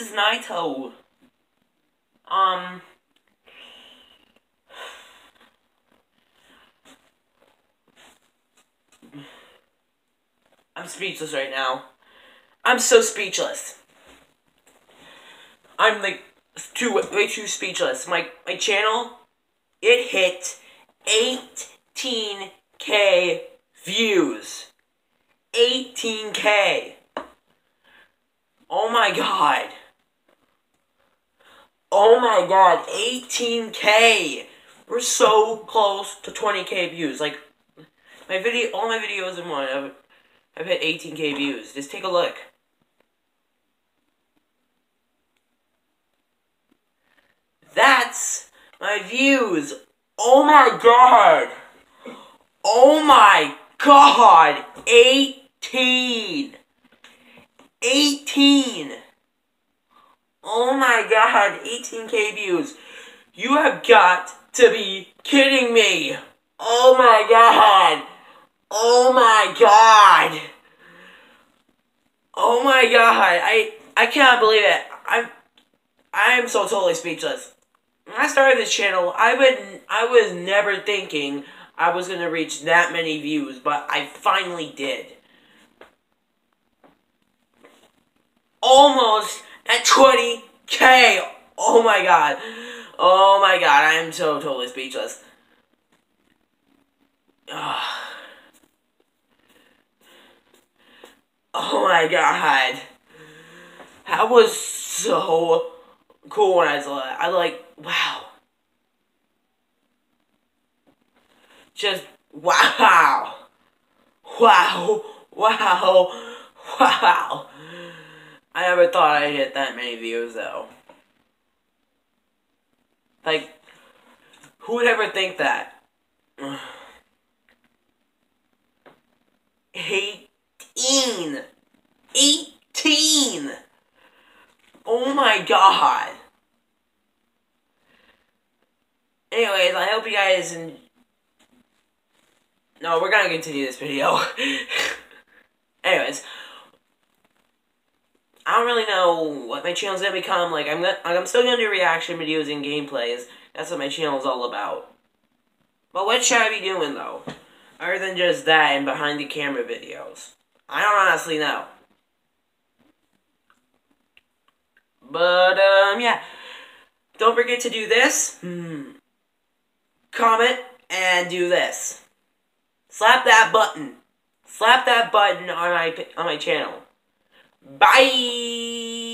is Naito. Um. I'm speechless right now. I'm so speechless. I'm like too way too speechless. My my channel, it hit 18k views. 18k. Oh my god. Oh my god, 18k. We're so close to 20k views. Like my video, all my videos in one, I've, I've hit 18k views. Just take a look. That's my views. Oh my god. Oh my god. 18. 18. Oh my god. 18k views. You have got to be kidding me. Oh my god. Oh my god. Oh my god. I I cannot believe it. I'm I am so totally speechless. When I started this channel, I would I was never thinking I was gonna reach that many views, but I finally did. Almost at 20k. Oh my god. Oh my god, I am so totally speechless. Oh my god. That was so cool when I saw it. I like, wow. Just, wow. Wow. Wow. Wow. I never thought I'd get that many views though. Like, who would ever think that? 18. 18. Oh my god. Anyways, I hope you guys. En- no, we're gonna continue this video. Anyways, don't really know what my channel's gonna become. Like, I'm gonna, I'm still gonna do reaction videos and gameplays. That's what my channel's all about. But what should I be doing though, other than just that and behind the camera videos? I don't honestly know. But um, yeah. Don't forget to do this. Hmm comment, and do this. Slap that button. Slap that button on my on my channel. Bye.